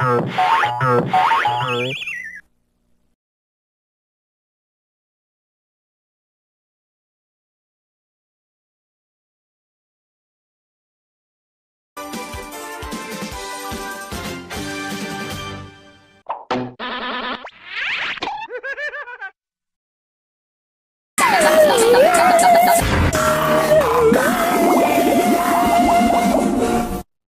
Earth, Earth, Earth, Earth.